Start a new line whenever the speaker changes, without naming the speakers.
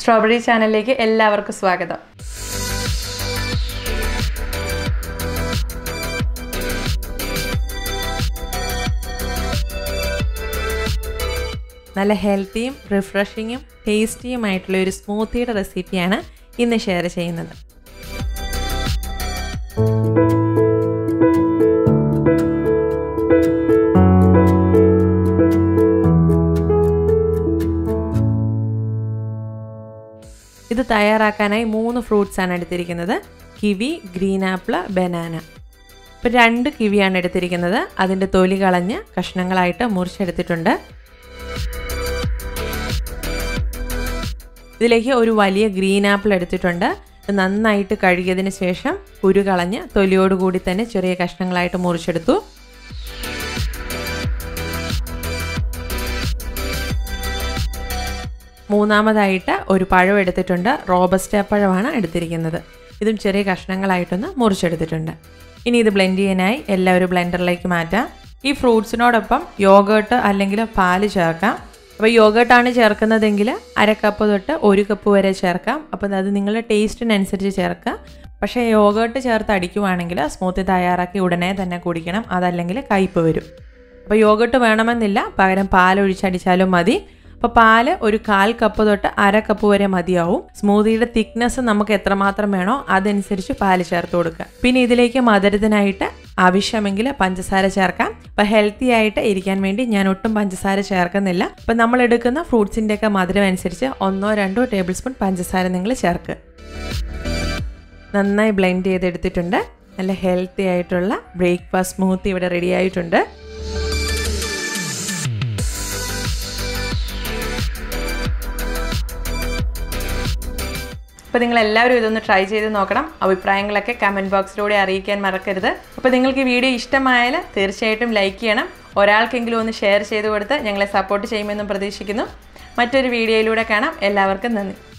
Strawberry ചാനലിലേക്ക് എല്ലാവർക്കും സ്വാഗതം. നല്ല ഹെൽത്തിയും റിഫ്രഷിങ്ങും ടേസ്റ്റിയുമായിട്ടുള്ള ഒരു സ്മൂത്തിയുടെ റെസിപ്പിയാണ് ഇന്ന് ഷെയർ ചെയ്യുന്നത്. ഇത് തയ്യാറാക്കാനായി മൂന്ന് ഫ്രൂട്ട്സ് ആണ് എടുത്തിരിക്കുന്നത്. Kiwi green apple banana. ഇപ്പം രണ്ട് കിവിയാണ് എടുത്തിരിക്കുന്നത്. അതിന്റെ തൊലി കളഞ്ഞ് കഷ്ണങ്ങളായിട്ട് മുറിച്ചെടുത്തിട്ടുണ്ട്. ഇതിലേക്ക് ഒരു വലിയ ഗ്രീൻ ആപ്പിൾ എടുത്തിട്ടുണ്ട്. നന്നായിട്ട് കഴുകിയതിന് ശേഷം കുരു കളഞ്ഞ് തൊലിയോടുകൂടി തന്നെ ചെറിയ കഷ്ണങ്ങളായിട്ട് മുറിച്ചെടുത്തു. മൂന്നാമതായിട്ട് ഒരു പഴം എടുത്തിട്ടുണ്ട്. റോബസ്റ്റ പഴമാണ് എടുത്തിരിക്കുന്നത്. ഇതും ചെറിയ കഷ്ണങ്ങളായിട്ടൊന്ന് മുറിച്ചെടുത്തിട്ടുണ്ട്. ഇനി ഇത് ബ്ലെൻഡ് ചെയ്യാനായി എല്ലാവരും ബ്ലെൻഡറിലേക്ക് മാറ്റാം. ഈ ഫ്രൂട്ട്സിനോടൊപ്പം യോഗേട്ട് അല്ലെങ്കിൽ പാൽ ചേർക്കാം. അപ്പോൾ യോഗേട്ടാണ് ചേർക്കുന്നതെങ്കിൽ അര കപ്പ് തൊട്ട് ഒരു കപ്പ് വരെ ചേർക്കാം. അപ്പോൾ അത് നിങ്ങളുടെ ടേസ്റ്റിനനുസരിച്ച് ചേർക്കാം പക്ഷേ യോഗേട്ട് ചേർത്ത് അടിക്കുവാണെങ്കിൽ സ്മൂത്തി തയ്യാറാക്കി ഉടനെ തന്നെ കുടിക്കണം. അതല്ലെങ്കിൽ കയ്പ് വരും. അപ്പോൾ യോഗേട്ട് വേണമെന്നില്ല. പകരം പാലൊഴിച്ചടിച്ചാലും മതി. അപ്പോൾ പാൽ ഒരു കാൽ കപ്പ് തൊട്ട് അര കപ്പ് വരെ മതിയാവും. സ്മൂതിയുടെ തിക്നെസ് നമുക്ക് എത്രമാത്രം വേണോ അതനുസരിച്ച് പാൽ ചേർത്ത് കൊടുക്കുക. പിന്നെ ഇതിലേക്ക് മധുരത്തിനായിട്ട് ആവശ്യമെങ്കിൽ പഞ്ചസാര ചേർക്കാം. അപ്പോൾ ഹെൽത്തി ആയിട്ട് ഇരിക്കാൻ വേണ്ടി ഞാൻ ഒട്ടും പഞ്ചസാര ചേർക്കുന്നില്ല. അപ്പോൾ നമ്മൾ എടുക്കുന്ന ഫ്രൂട്ട്സിന്റെ ഒക്കെ മധുരം അനുസരിച്ച് ഒന്നോ രണ്ടോ ടേബിൾ സ്പൂൺ പഞ്ചസാര നിങ്ങൾ ചേർക്കുക. നന്നായി ബ്ലെൻഡ് ചെയ്തെടുത്തിട്ടുണ്ട്. നല്ല ഹെൽത്തി ആയിട്ടുള്ള ബ്രേക്ക്ഫാസ്റ്റ് സ്മൂത്തി ഇവിടെ റെഡി ആയിട്ടുണ്ട്. അപ്പോൾ നിങ്ങൾ എല്ലാവരും ഇതൊന്ന് ട്രൈ ചെയ്ത് നോക്കണം. അഭിപ്രായങ്ങളൊക്കെ കമന്റ് ബോക്സിലൂടെ അറിയിക്കാൻ മറക്കരുത്. അപ്പോൾ നിങ്ങൾക്ക് ഈ വീഡിയോ ഇഷ്ടമായാൽ തീർച്ചയായിട്ടും ലൈക്ക് ചെയ്യണം. ഒരാൾക്കെങ്കിലും ഒന്ന് ഷെയർ ചെയ്ത് കൊടുത്ത് ഞങ്ങളെ സപ്പോർട്ട് ചെയ്യുമെന്നും പ്രതീക്ഷിക്കുന്നു. മറ്റൊരു വീഡിയോയിലൂടെ കാണാം. എല്ലാവർക്കും നന്ദി.